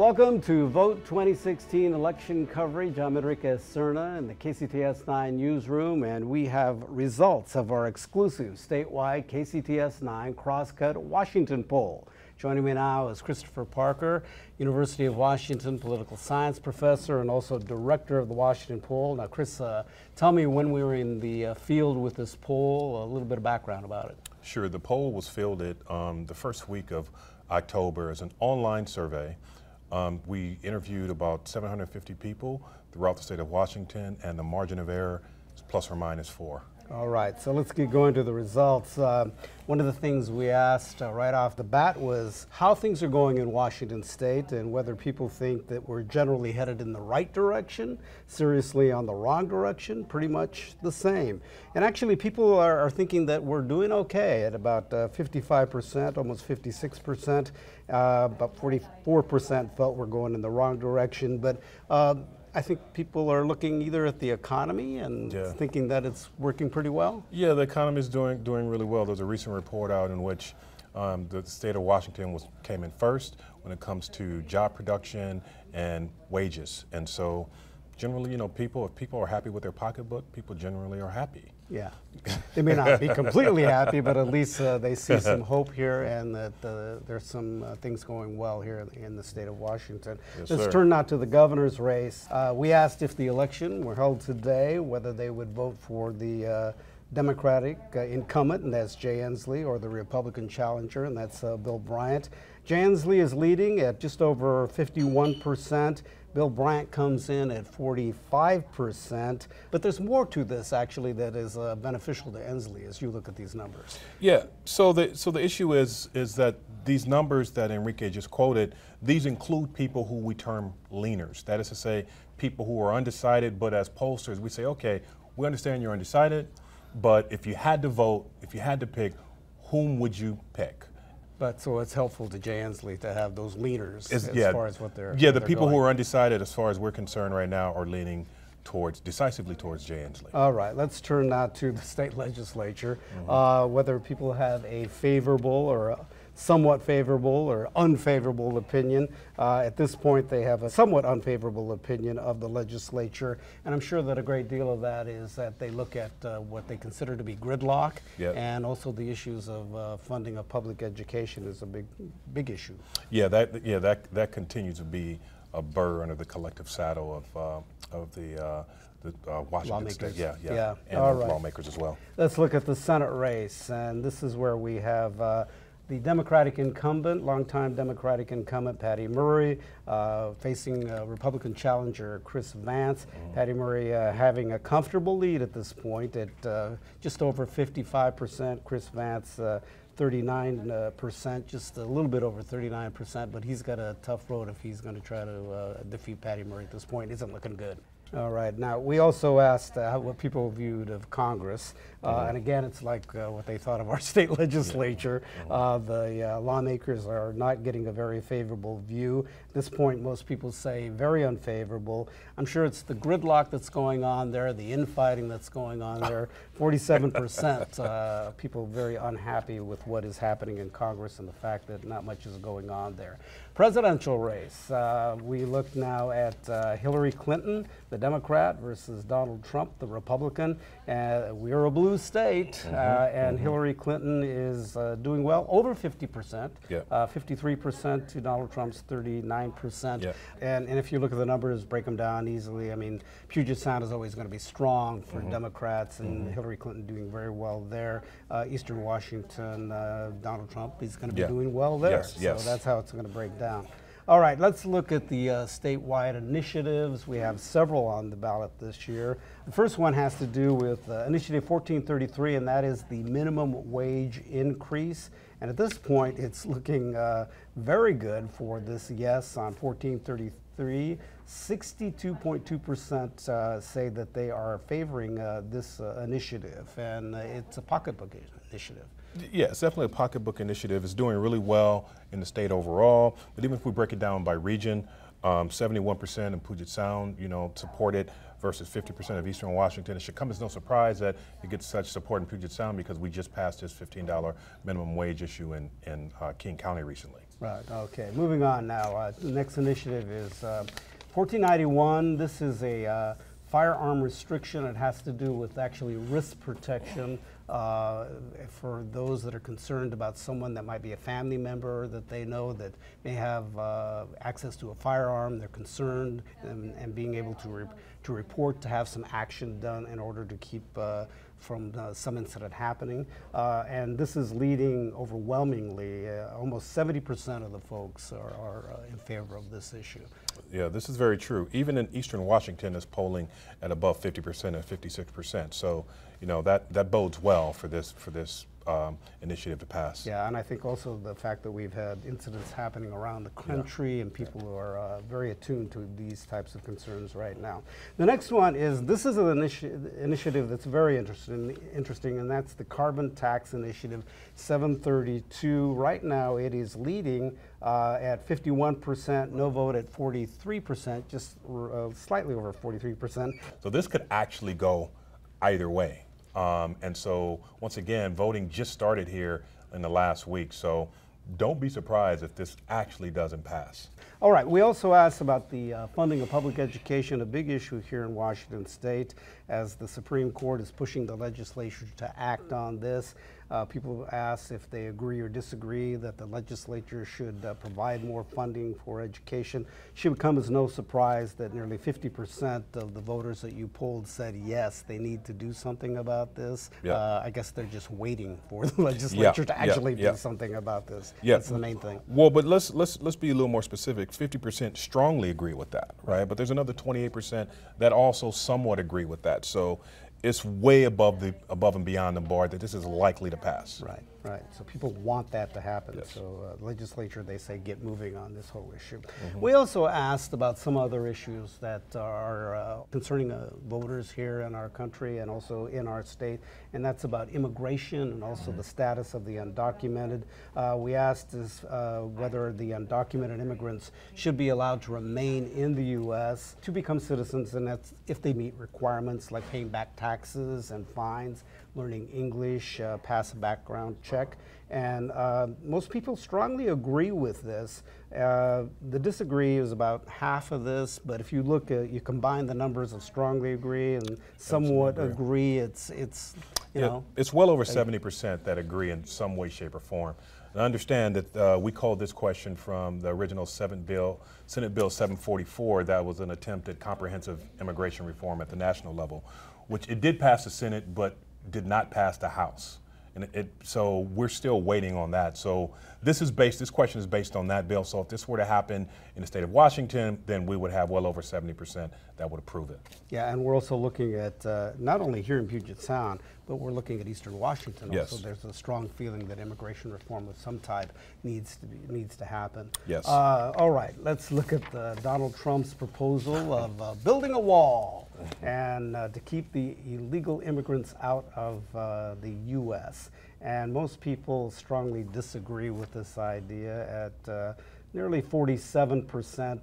Welcome to Vote 2016 election coverage. I'm Enrique Cerna in the KCTS 9 newsroom, and we have results of our exclusive statewide KCTS 9 Crosscut Washington poll. Joining me now is Christopher Parker, University of Washington political science professor and also director of the Washington poll. Now, Chris, uh, tell me when we were in the uh, field with this poll, a little bit of background about it. Sure. The poll was fielded um, the first week of October as an online survey. Um, we interviewed about 750 people throughout the state of Washington, and the margin of error is plus or minus four. All right, so let's get going to the results. Uh, one of the things we asked uh, right off the bat was how things are going in Washington state and whether people think that we're generally headed in the right direction, seriously on the wrong direction, pretty much the same. And actually, people are, are thinking that we're doing okay at about uh, 55%, almost 56%. Uh, about 44% felt we're going in the wrong direction. But uh, I think people are looking either at the economy and yeah. thinking that it's working pretty well. Yeah, the economy is doing doing really well. There's a recent report out in which um, the state of Washington was came in first when it comes to job production and wages, and so generally, you know, people if people are happy with their pocketbook, people generally are happy. Yeah, they may not be completely happy, but at least uh, they see some hope here, and that uh, there's some uh, things going well here in the state of Washington. Yes, Let's sir. turn now to the governor's race. Uh, we asked if the election were held today, whether they would vote for the uh, Democratic uh, incumbent, and that's Jay Inslee, or the Republican challenger, and that's Bill Bryant. Jay Inslee is leading at just over 51 percent. Bill Bryant comes in at 45%. But there's more to this, actually, that is uh, beneficial to Inslee as you look at these numbers. Yeah, so the, so the issue is, is that these numbers that Enrique just quoted, these include people who we term leaners. That is to say, people who are undecided, but as pollsters, we say, okay, we understand you're undecided, but if you had to vote, if you had to pick, whom would you pick? But so it's helpful to Jay Inslee to have those leaners as yeah, far as what they're. Yeah, the people going. who are undecided, as far as we're concerned right now, are leaning towards decisively towards Jay Inslee. All right, let's turn now to the state legislature. Mm -hmm. uh, whether people have a favorable or a somewhat favorable or unfavorable opinion. Uh, at this point, they have a somewhat unfavorable opinion of the legislature, and I'm sure that a great deal of that is that they look at uh, what they consider to be gridlock, yep. and also the issues of uh, funding of public education is a big, big issue. Yeah, that yeah that that continues to be a burr under the collective saddle of uh, of the uh, the uh, Washington lawmakers. State, yeah, yeah, yeah. and All right. lawmakers as well. Let's look at the Senate race, and this is where we have uh, the Democratic incumbent, longtime Democratic incumbent Patty Murray, uh, facing Republican challenger Chris Vance. Mm. Patty Murray uh, having a comfortable lead at this point at uh, just over 55%. Chris Vance 39%, uh, just a little bit over 39%, but he's got a tough road if he's going to try to uh, defeat Patty Murray at this point. Isn't looking good. All right. Now, we also asked uh, what people viewed of Congress. Uh, mm -hmm. And again, it's like uh, what they thought of our state legislature. Mm -hmm. the uh, lawmakers are not getting a very favorable view. At this point, most people say very unfavorable. I'm sure it's the gridlock that's going on there, the infighting that's going on there. 47% uh, people very unhappy with what is happening in Congress and the fact that not much is going on there. Presidential race. Uh, we look now at Hillary Clinton, the Democrat, versus Donald Trump, the Republican. we're a blue state, mm -hmm, uh, and mm -hmm. Hillary Clinton is uh, doing well, over 50%, yeah. 53% uh, to Donald Trump's 39%. Yeah. And, and if you look at the numbers, break them down easily. I mean, Puget Sound is always going to be strong for mm -hmm. Democrats, and mm-hmm. Hillary Clinton doing very well there. Uh, Eastern Washington, uh, Donald Trump is going to be yeah. doing well there. Yes, yes. So that's how it's going to break down. All right, let's look at the uh, statewide initiatives. We have several on the ballot this year. The first one has to do with uh, Initiative 1433, and that is the minimum wage increase. And at this point, it's looking uh, very good for this yes on 1433. 62.2% uh, say that they are favoring uh, this uh, initiative, and it's a pocketbook initiative. Yeah, it's definitely a pocketbook initiative. It's doing really well in the state overall. But even if we break it down by region, 71% um, in Puget Sound, you know, support it. versus 50% of Eastern Washington. It should come as no surprise that it gets such support in Puget Sound because we just passed this $15 minimum wage issue in, in uh, King County recently. Right, okay. Moving on now. Uh, the next initiative is uh, 1491. This is a uh, firearm restriction. It has to do with actually risk protection uh, for those that are concerned about someone that might be a family member that they know that may have uh, access to a firearm. They're concerned and, and being able to, re to report to have some action done in order to keep uh, from uh, some incident happening. Uh, and this is leading overwhelmingly, uh, almost 70% of the folks are, are in favor of this issue. Yeah, this is very true. Even in Eastern Washington is polling at above 50% and 56%. So, you know, that, that bodes well for this, for this um, initiative to pass. Yeah, and I think also the fact that we've had incidents happening around the country yeah. and people who are uh, very attuned to these types of concerns right now. The next one is this is an initi initiative that's very interesting, interesting, and that's the Carbon Tax Initiative 732. Right now, it is leading uh, at 51%, no vote at 43%, just uh, slightly over 43%. So this could actually go either way. Um, and so, once again, voting just started here in the last week. So, don't be surprised if this actually doesn't pass. All right. We also asked about the uh, funding of public education, a big issue here in Washington State, as the Supreme Court is pushing the legislature to act on this. Uh, people ask if they agree or disagree that the legislature should uh, provide more funding for education. Should come as no surprise that nearly 50% of the voters that you polled said yes, they need to do something about this. Yeah. Uh, I guess they're just waiting for the legislature yeah. to actually yeah. do something about this. Yeah. That's the main thing. Well, but let's let's let's be a little more specific. 50% strongly agree with that, right? But there's another 28% that also somewhat agree with that. So it's way above the above and beyond the bar that this is likely to pass. Right, right. So people want that to happen. Yes. So uh, legislature, they say, get moving on this whole issue. Mm -hmm. We also asked about some other issues that are uh, concerning uh, voters here in our country and also in our state, and that's about immigration and also mm -hmm. the status of the undocumented. Uh, we asked is, uh, whether the undocumented immigrants should be allowed to remain in the U.S. to become citizens, and that's if they meet requirements like paying back taxes taxes and fines, learning English, uh, pass a background check. And uh, most people strongly agree with this. Uh, the disagree is about half of this, but if you look at, you combine the numbers of strongly agree and somewhat agree. agree, it's, it's, you yeah, know. It's well over 70% that agree in some way, shape, or form. And understand that uh, we called this question from the original Senate bill, Senate Bill 744, that was an attempt at comprehensive immigration reform at the national level which it did pass the Senate, but did not pass the House. And it, it, so we're still waiting on that. So this is based, this question is based on that bill. So if this were to happen in the state of Washington, then we would have well over 70% that would approve it. Yeah, and we're also looking at uh, not only here in Puget Sound, but we're looking at Eastern Washington. Yes. Also, there's a strong feeling that immigration reform of some type needs to be, needs to happen. Yes. Uh, all right, let's look at Donald Trump's proposal of uh, building a wall and uh, to keep the illegal immigrants out of uh, the U.S. And most people strongly disagree with this idea at uh, nearly 47 percent.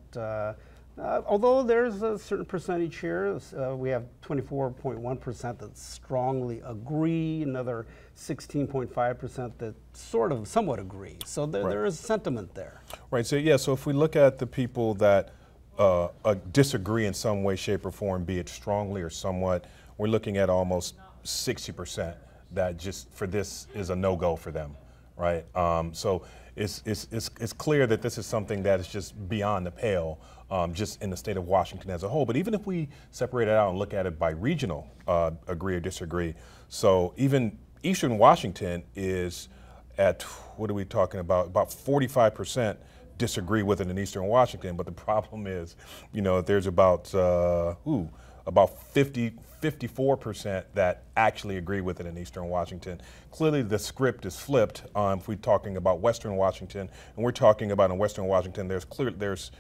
Uh, although there's a certain percentage here, uh, we have 24.1% that strongly agree, another 16.5% that sort of somewhat agree. So there, right. there is sentiment there. Right. So, yeah, so if we look at the people that uh, uh, disagree in some way, shape, or form, be it strongly or somewhat, we're looking at almost 60% that just for this is a no-go for them, right? Um, so it's, it's, it's, it's, clear that this is something that is just beyond the pale, um, just in the state of Washington as a whole. But even if we separate it out and look at it by regional uh, agree or disagree, so even Eastern Washington is at, what are we talking about, about 45 percent disagree with it in Eastern Washington, but the problem is, you know, there's about, uh, ooh, about 50, 54% that actually agree with it in Eastern Washington. Clearly, the script is flipped um, if we're talking about Western Washington, and we're talking about in Western Washington, there's clear, there's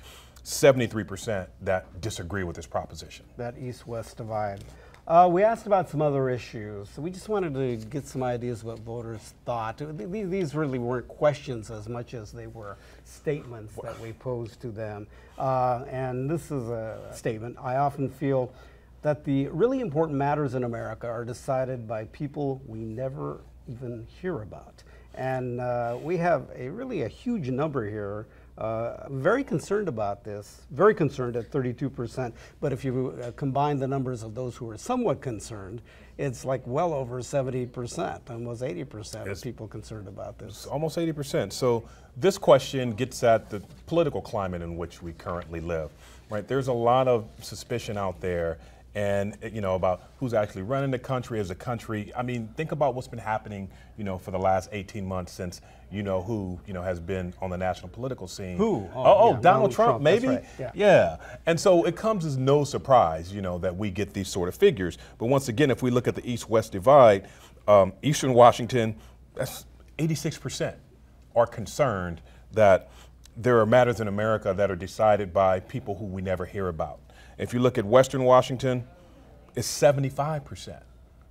73% that disagree with this proposition. That east-west divide. Uh, we asked about some other issues. So we just wanted to get some ideas what voters thought. These really weren't questions as much as they were statements that we posed to them. Uh, and this is a statement. I often feel that the really important matters in America are decided by people we never even hear about. And uh, we have a really a huge number here. Uh, very concerned about this, very concerned at 32%. But if you uh, combine the numbers of those who are somewhat concerned, it's like well over 70%, almost 80% of people concerned about this. Almost 80%. So this question gets at the political climate in which we currently live, right? There's a lot of suspicion out there and you know about who's actually running the country as a country. I mean, think about what's been happening, you know, for the last 18 months since you know who you know has been on the national political scene. Who? Oh, oh, oh yeah, Donald, Trump, Trump, maybe. Right. Yeah. yeah. And so it comes as no surprise, you know, that we get these sort of figures. But once again, if we look at the East-West divide, um, Eastern Washington, that's 86 percent are concerned that there are matters in America that are decided by people who we never hear about. If you look at Western Washington, it's 75%.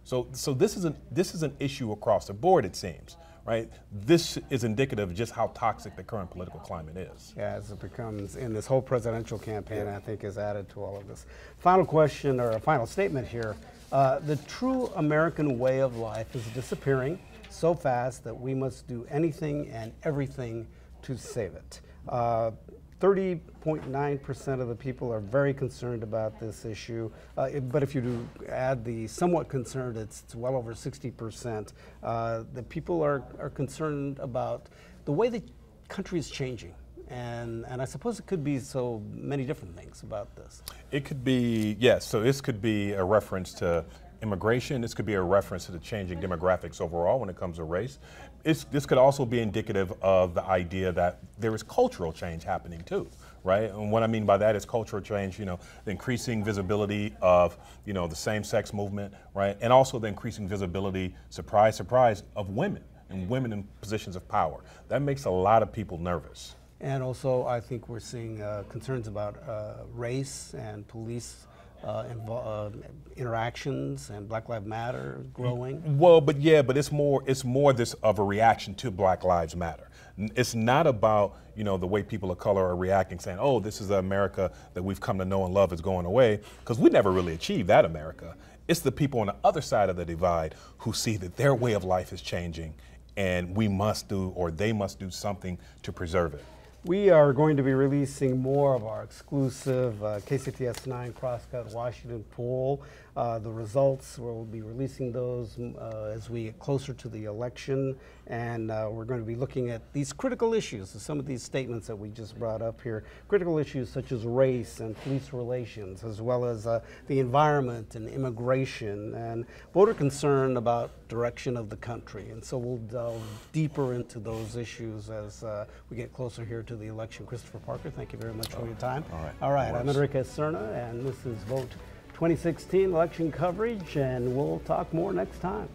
So, so this, is an, this is an issue across the board, it seems, right? This is indicative of just how toxic the current political climate is. Yeah, as it becomes in this whole presidential campaign, I think is added to all of this. Final question or a final statement here. Uh, the true American way of life is disappearing so fast that we must do anything and everything to save it. Uh, 30.9% of the people are very concerned about this issue. Uh, but if you do add the somewhat concerned, it's, it's well over 60%. Uh, the people are, are concerned about the way the country is changing. And, and I suppose it could be so many different things about this. It could be, yes. So this could be a reference to immigration. This could be a reference to the changing demographics overall when it comes to race. This could also be indicative of the idea that there is cultural change happening too, right? And what I mean by that is cultural change, you know, the increasing visibility of, you know, the same-sex movement, right? And also the increasing visibility, surprise, surprise, of women and women in positions of power. That makes a lot of people nervous. And also, I think we're seeing uh, concerns about uh, race and police uh, uh, interactions and Black Lives Matter growing? Well, but yeah, but it's more it's more this of a reaction to Black Lives Matter. It's not about you know the way people of color are reacting, saying, "Oh, this is the America that we've come to know and love is going away," because we never really achieved that America. It's the people on the other side of the divide who see that their way of life is changing, and we must do or they must do something to preserve it. We are going to be releasing more of our exclusive uh, KCTS 9 Crosscut Washington poll. Uh, the results, we'll be releasing those uh, as we get closer to the election. And uh, we're going to be looking at these critical issues, some of these statements that we just brought up here. Critical issues such as race and police relations, as well as uh, the environment and immigration, and voter concern about direction of the country. And so we'll delve deeper into those issues as uh, we get closer here to the election. Christopher Parker, thank you very much for oh, your time. All right. All right, I'm Enrique Cerna, and this is Vote 2016 election coverage, and we'll talk more next time.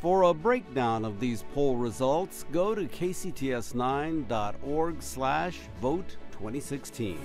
For a breakdown of these poll results, go to kcts9.org slash vote 2016.